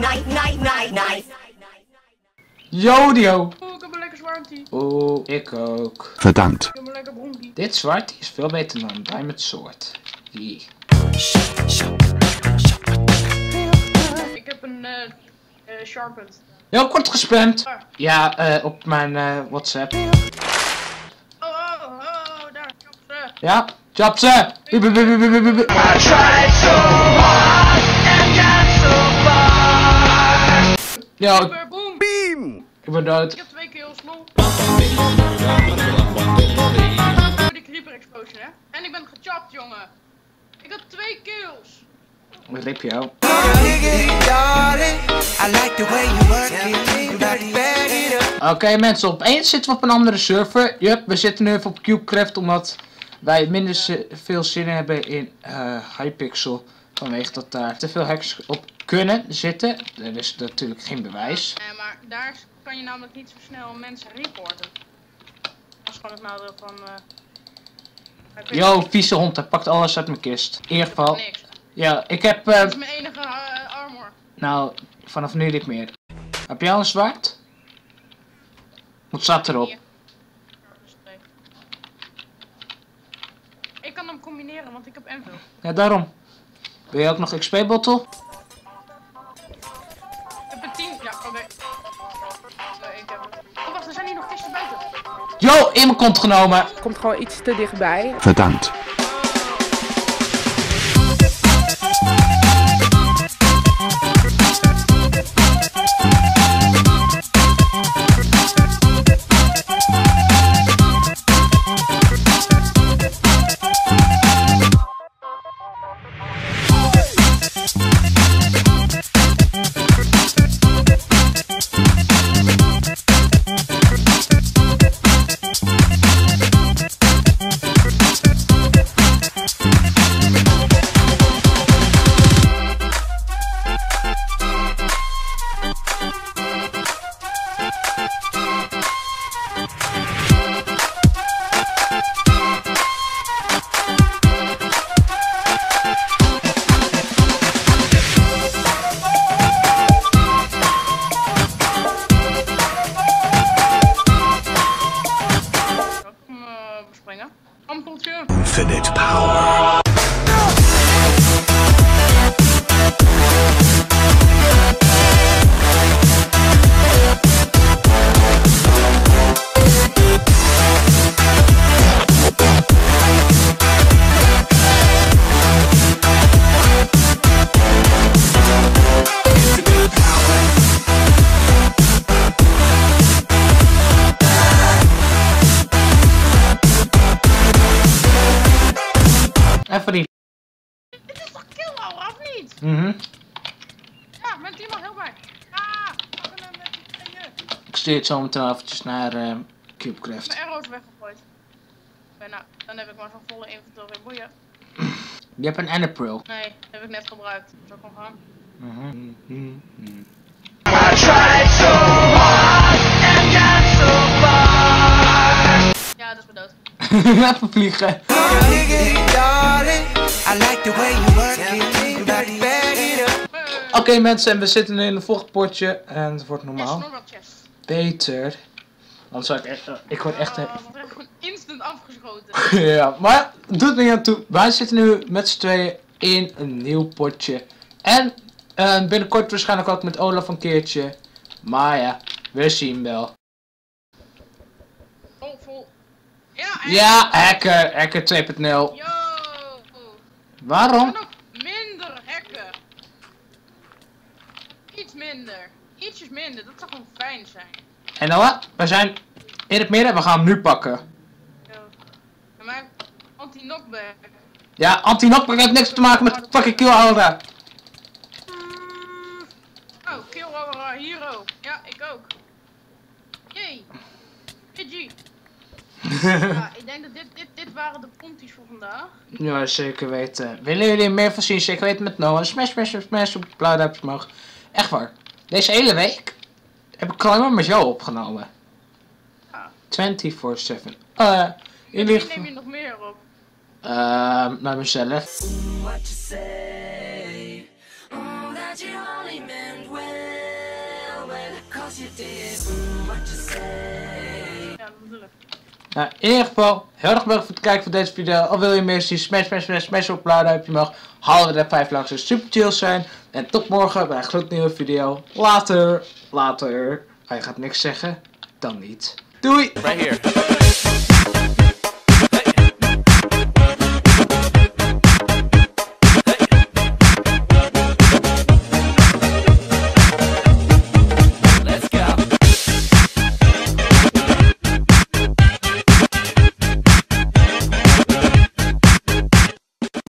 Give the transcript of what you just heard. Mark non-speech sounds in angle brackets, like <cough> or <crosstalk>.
night, night, night, night. Jodio. Oh, ik heb een lekker zwarmtie. Oeh, ik ook. Verdammt. Ik heb een lekker bronkie. Dit zwart is veel beter dan Diamond Sword. Hier. Ik heb een eh eh sharpened. Heel kort gespamd. Waar? Ja, eh, op mijn eh, WhatsApp. Oh, oh, oh, daar. Jop ze. Ja, chop ze. Bup, bup, bup. Yo, ik- Super, boom. ik ben dood. Ik heb twee kills, lol. De creeper explosion, hè. En ik ben gechopt, jongen. Ik had twee kills. Wat rip jou? Oké mensen, opeens zitten we op een andere server. Yup, we zitten nu even op CubeCraft omdat wij minder veel zin hebben in eh Hypixel. Vanwege dat daar te veel hacks op kunnen zitten. Er is natuurlijk geen bewijs. Nee, maar daar kan je namelijk niet zo snel mensen reporten. Dat is gewoon het nadeel van... eh hij weet Yo, vieze hond, hij pakt alles uit mijn kist. In ieder geval, Niks. ja, ik heb, eh, Dat is mijn enige eh, armor. nou, vanaf nu niet meer. Heb jij al een zwaard? Wat staat erop? Ik kan hem combineren, want ik heb Envil. Ja, daarom. Wil je ook nog XP-bottle? Yo, in mijn kont genomen. Komt gewoon iets te dichtbij. Verdammt. Kill al, of niet? Mhm. Ja, mijn team al heel bij. Ah, ik ben hem met die tweeën. Ik stuur het zo meteen eventjes naar eh, CubeCraft. Mijn arrows weggegooid. Nou, dan heb ik maar zo'n volle inventory. Boeien. Je hebt een Enderpearl. Nee, heb ik net gebruikt. Zo kan gaan. Mhm, mhm, mhm. Ja, dat is <laughs> me dood. Even vliegen. Darling, I like the way Oké mensen, we zitten nu in een vochtpotje en het wordt Yes, normaal chest. beter. Dan zou ik echt, eh, ik word echt, eh, wat echt gewoon instant afgeschoten. <laughs> ja, maar doet me niet aan toe. Wij zitten nu met z'n tweeën in een nieuw potje. En eh, binnenkort waarschijnlijk ook met Olaf een keertje. Maar ja, we zien wel. Oh, vol. Ja, en- Ja, hacker, hacker 2.0. Yo. Waarom? kan ook minder hacken. Iets minder. Ietsjes minder, dat zou gewoon fijn zijn. En wat? We zijn in het midden, we gaan hem nu pakken. En mijn anti-knockback. Ja, anti-knockback heeft niks te maken met fucking kill Alda. Oh, kill our hero. Ja, ik ook. Yay. GG. <laughs> ja, ik denk dat dit, dit, dit waren de ponties voor vandaag. Ja, zeker weten. Willen jullie er meer van zien? Zeker weten met Noah. Smash, smash, smash op blauw duimpje omhoog. Echt waar. Deze hele week heb ik alleen maar met jou opgenomen. Ja. 24-7. Eh, in ieder Wie neem je nog meer op? Ehm, naar mezelf. What you say? Oh, that you only meant well. Ja, dat bedoel ik. Nou, in ieder geval, heel erg bedankt voor het kijken van deze video. Al wil je meer zien, smash, smash, smash, smash op een duimpje omhoog. Halen we de 5 langs, zou super chill zijn. En tot morgen bij een gloednieuwe video. Later, later. Hij gaat niks zeggen, dan niet. Doei! Right here.